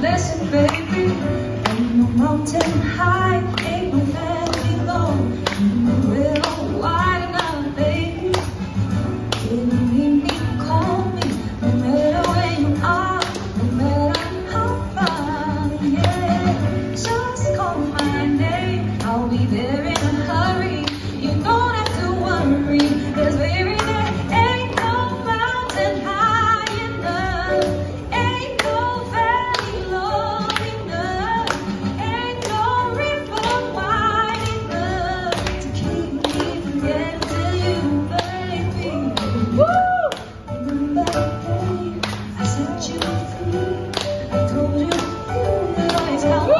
Listen, baby, ain't no mountain high Just call my name. I'll be there in a hurry. You don't have to. There's baby. please help?